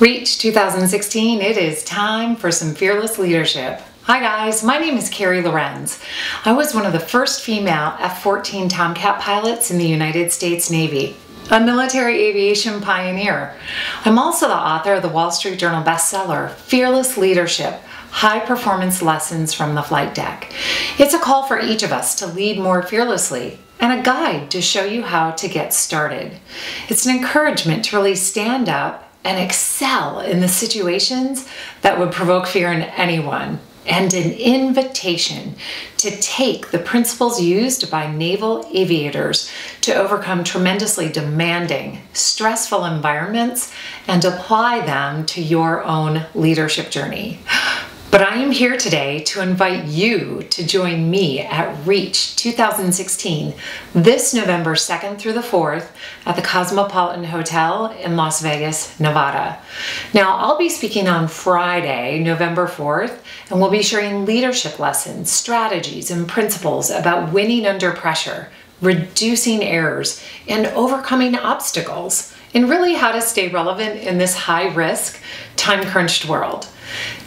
Reach 2016, it is time for some fearless leadership. Hi guys, my name is Carey Lohrenz. I was one of the first female F-14 Tomcat pilots in the United States Navy, a military aviation pioneer. I'm also the author of the Wall Street Journal bestseller, Fearless Leadership, High Performance Lessons from the Flight Deck. It's a call for each of us to lead more fearlessly and a guide to show you how to get started. It's an encouragement to really stand up and excel in the situations that would provoke fear in anyone, and an invitation to take the principles used by naval aviators to overcome tremendously demanding, stressful environments and apply them to your own leadership journey. But I am here today to invite you to join me at REACH 2016 this November 2nd through the 4th at the Cosmopolitan Hotel in Las Vegas, Nevada. Now, I'll be speaking on Friday, November 4th, and we'll be sharing leadership lessons, strategies, and principles about winning under pressure, reducing errors, and overcoming obstacles, and really how to stay relevant in this high risk, time crunched world.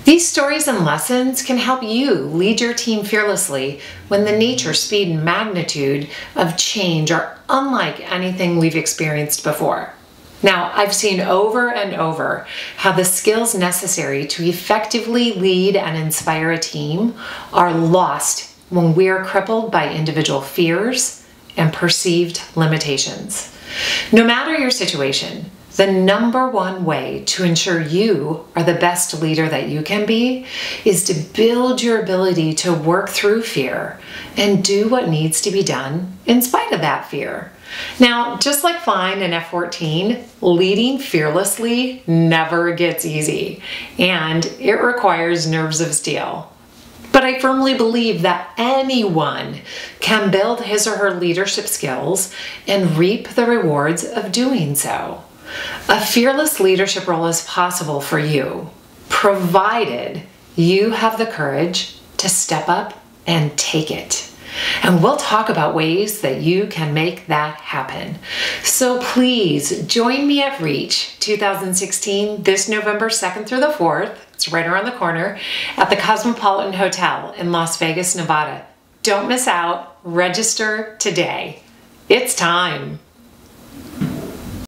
These stories and lessons can help you lead your team fearlessly when the nature, speed, and magnitude of change are unlike anything we've experienced before. Now, I've seen over and over how the skills necessary to effectively lead and inspire a team are lost when we are crippled by individual fears and perceived limitations. No matter your situation, the number one way to ensure you are the best leader that you can be is to build your ability to work through fear and do what needs to be done in spite of that fear. Now, just like flying an F 14, leading fearlessly never gets easy and it requires nerves of steel. But I firmly believe that anyone can build his or her leadership skills and reap the rewards of doing so. A fearless leadership role is possible for you, provided you have the courage to step up and take it. And we'll talk about ways that you can make that happen. So please join me at REACH 2016 this November 2nd through the 4th. It's right around the corner at the Cosmopolitan Hotel in Las Vegas, Nevada. Don't miss out. Register today. It's time.